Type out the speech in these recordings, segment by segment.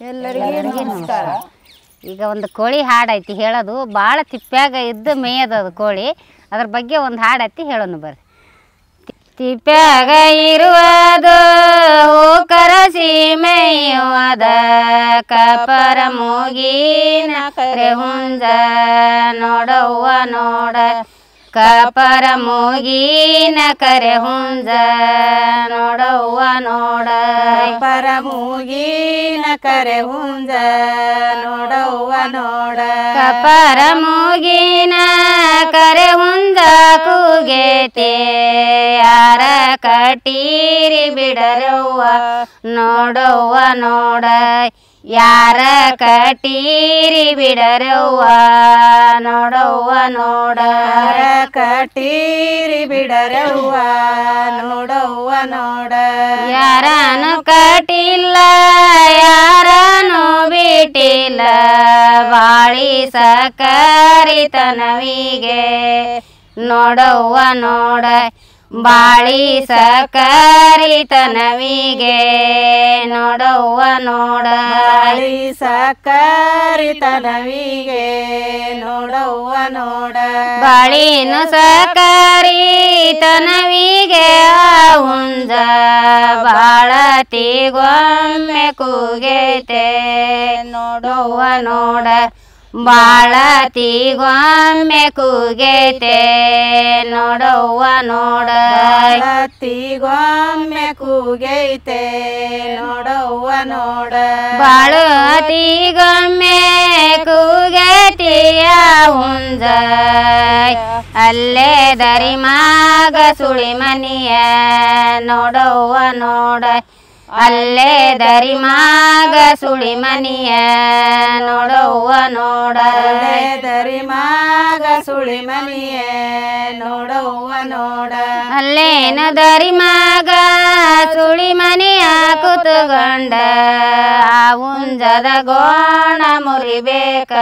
ಎಲ್ಲರಿಗೂ ನಮಸ್ಕಾರ. ಈಗ ಒಂದು ಕೋಳಿ ಹಾಡೈತಿ ಐತಿ ಹೇಳೋದು. ಭಾಳ ತಿಪ್ಪ್ಯಾಗ ಇದ್ದು ಅದು ಕೋಳಿ. ಅದ್ರ ಬಗ್ಗೆ ಒಂದು ಹಾಡೈತಿ ಐತಿ ಹೇಳೋಣ ಬರ್ರಿ. ತಿಪ್ಪ್ಯಾಗ ಇರುವುದು ಕರಸಿ ಮೇಯುವದ ಕಪರ ಮೂಗಿನ ಕರೆ ಹುಂಜ ನೋಡವ್ವ ನೋಡ. ಕಪರ ಮೂಗಿನ ಕರೆ ಹುಂಜ ನೋಡ. ಪರ ಮೂಗಿನ ಕರೆ ಹುಂಜ ನೋಡವ್ವ ನೋಡ. ಕಪರ ಮೂಗಿನ ಕರೆ ಹುಂಜ ಕೂಗೇತೆ. ಯಾರ ಕಟೀರಿ ಬಿಡರವ್ವ ನೋಡವ್ವ ನೋಡ. ಯಾರ ಕಟೀರಿ ಬಿಡರವ್ವ? ನೋಡವ್ವ ನೋಡ ಕಟೀರಿ ಬಿಡರವ್ವ? ನೋಡವ್ವ, ನೋಡ. ಯಾರನು ಕಟಿಲ್ಲ ಯಾರನು ಬಿಟ್ಟಿಲ್ಲ? ಬಾಳಿ ಸಕರಿತನವಿಗೆ. ನೋಡವ್ವ, ನೋಡ. ಬಾಳಿ ಸಕರಿತನವಿಗೆ ನೋಡವ್ವ ನೋಡ. ಬಾಳಿ ಸಕರಿತನವಿಗೆ ನೋಡವ್ವ ನೋಡ. ಬಾಳಿನು ಸಕರಿ ತನವಿಗೆ ಹುಂಜ ಬಾಳತಿಗೊಮ್ಮೆ ಕೂಗೈತೆ ನೋಡುವ ನೋಡ. ಬಾಳತಿಗೊಮ್ಮೆ ಕೂಗೈತೆ ನೋಡುವ ನೋಡ. ಗೊಮ್ಮೆ ಕೂಗೈತೆ ನೋಡವ್ವ ನೋಡ. ಬಾಳತಿಗೊಮ್ಮೆ ಕೂಗತಿಯ ಹುಂಜ. ಅಲ್ಲೇ ದರಿ ಮಾಗ ಸುಳಿ ಮನಿಯ ನೋಡವ್ವ ನೋಡ. ಅಲ್ಲೇ ದರಿ ಮಾಗ ಸುಳಿ ಮನಿಯ ನೋಡವ್ವ ನೋಡ. ದರಿ ಮಾಗ ಸುಳಿ ಮನಿಯ ನೋಡವ್ವ ನೋಡ. ಅಲ್ಲೇನು ದರಿ ಮಾಗ ಸುಳಿ ಮನೆಯ ಕುತುಗೊಂಡ. ಆ ಉಂಜದ ಗೋಣ ಮುರಿಬೇಕ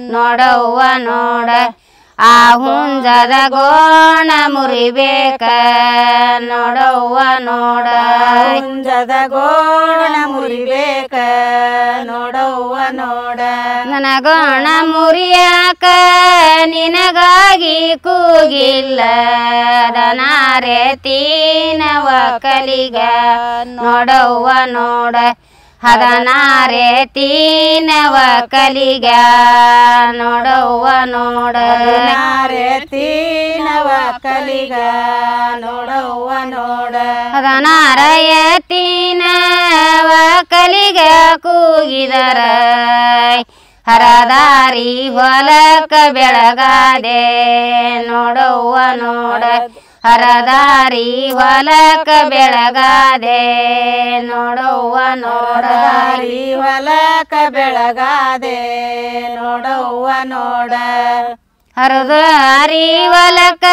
ನೋಡವ್ವ ನೋಡ. ಆ ಹುಂಜದ ಗೋಣ ಮುರಿಬೇಕ. ನೋಡವ್ವ ನೋಡ. ಹುಂಜದ ಗೋಣ ಮುರಿಬೇಕ. ನೋಡವ್ವ ನೋಡ. ನನ್ನ ಗೋಣ ಮುರಿಯಾಕ ನಿನಗಾಗಿ ಕೂಗಿಲ್ಲ. ದನಾರೆ ತೀನವ ಕಲಿಗ. ನೋಡವ್ವ ನೋಡ. ಹದನಾರೆ ತೀನವ ಕಲಿಗ. ನೋಡವ್ವ ನೋಡ. ನಾರೆ ತೀನವ ಕಲಿಗ. ನೋಡವ್ವ ನೋಡ. ಹದನಾರಯ ತೀನವ ಕಲಿಗ ಕೂಗಿದರ. ಹರದಾರಿ ಹೊಲಕ ಬೆಳಗಾದೆ. ನೋಡವ್ವ ನೋಡ. ಹರದಾರಿ ಹೊಲಕ ಬೆಳಗಾದೆ. ನೋಡವ್ವ ನೋಡದಾರಿ ಹೊಲಕ ಬೆಳಗಾದೆ. ನೋಡವ್ವ ನೋಡ. ಹರದಾರಿ ಹೊಲಕ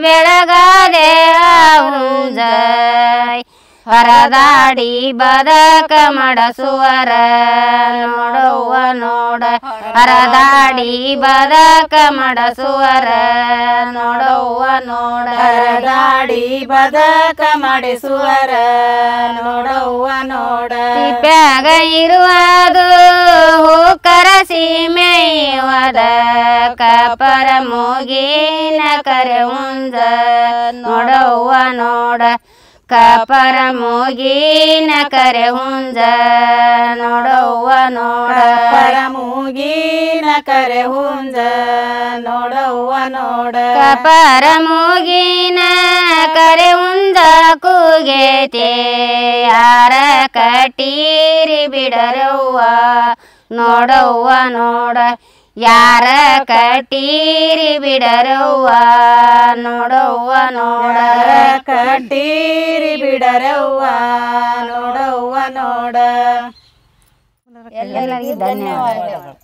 ಬೆಳಗಾದೆ. ಹುಂಜ ಹರದಾಡಿ ಬದಕ ಮಡಸುವರ ನೋಡುವ ನೋಡ. ಹರದಾಡಿ ಬದಕ ಮಡಸುವರ ನೋಡುವ ನೋಡ. ಹರದಾಡಿ ಬದಕ ಮಡಿಸುವರ ನೋಡುವ ನೋಡ. ತಿಪ್ಪ್ಯಾಗ ಇರುವುದು ಹೂಕರ ಸೀಮೆಯುವದ. ಕಪರ ಮೂಗಿನ ಕರೆ ಹುಂಜ ನೋಡುವ ನೋಡ. ಕಪರ ಮೂಗಿನ ಕರೆ ಹುಂಜ ನೋಡವ್ವ ನೋಡ. ಪರ ಮೂಗಿನ ಕರೆ ಹುಂಜ ನೋಡವ್ವ ನೋಡ. ಕಪರ ಮೂಗಿನ ಕರೆ ಹುಂಜ ಕೂಗೇತೆ ಯಾರ ಕಟೀರಿ ಬಿಡರವ್ವ. ನೋಡವ್ವ ನೋಡ ಯಾರ ಕಟೀರಿ ಬಿಡರವ್ವ? ನೋಡವ್ವ ನೋಡ. ಕಟೀರಿ ಬಿಡರವ್ವ? ನೋಡವ್ವ ನೋಡ. ಎಲ್ಲರಿಗೂ ಧನ್ಯವಾದಗಳು.